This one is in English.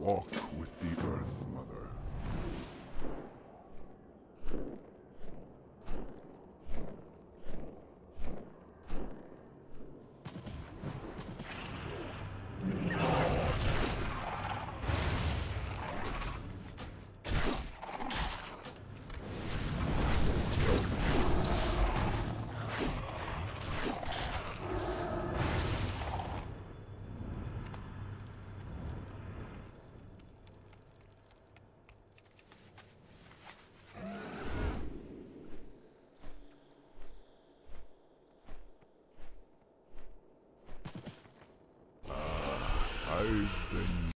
walk with the Earth. I've been